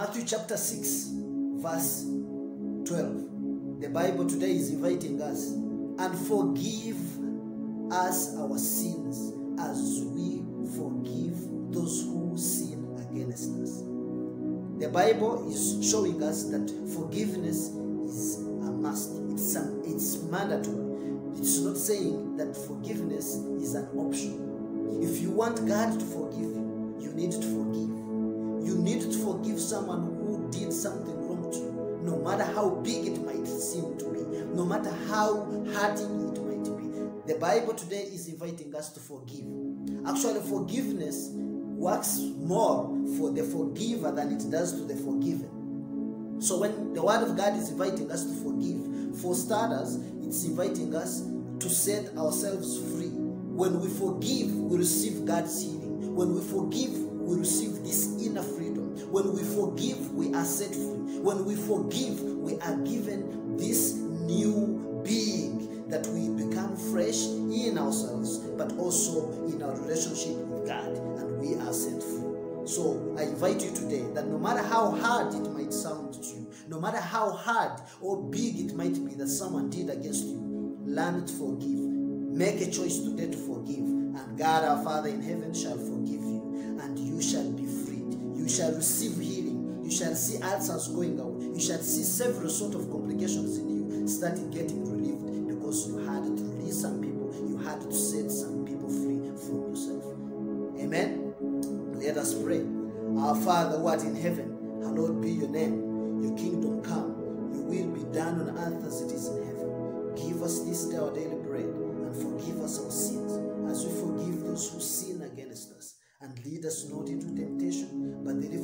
Matthew chapter 6, verse 12. The Bible today is inviting us and forgive us our sins as we forgive those who sin against us. The Bible is showing us that forgiveness is a must. It's a, it's mandatory. It's not saying that forgiveness is an option. If you want God to forgive you, you need to forgive. Someone who did something wrong to you, no matter how big it might seem to be, no matter how hurting it might be. The Bible today is inviting us to forgive. Actually, forgiveness works more for the forgiver than it does to the forgiven. So when the word of God is inviting us to forgive, for starters, it's inviting us to set ourselves free. When we forgive, we receive God's healing. When we forgive, we receive this inner freedom. When we forgive, we are set free. When we forgive, we are given this new being that we become fresh in ourselves, but also in our relationship with God, and we are set free. So I invite you today that no matter how hard it might sound to you, no matter how hard or big it might be that someone did against you, learn to forgive. Make a choice today to forgive, and God our Father in heaven shall shall see ulcers going out. You shall see several sort of complications in you starting getting relieved because you had to release some people. You had to set some people free from yourself. Amen. Let us pray. Our Father, who art in heaven, hallowed be your name. Your kingdom come. Your will be done on earth as it is in heaven. Give us this day our daily bread and forgive us our sins as we forgive those who sin against us. And lead us not into temptation, but deliver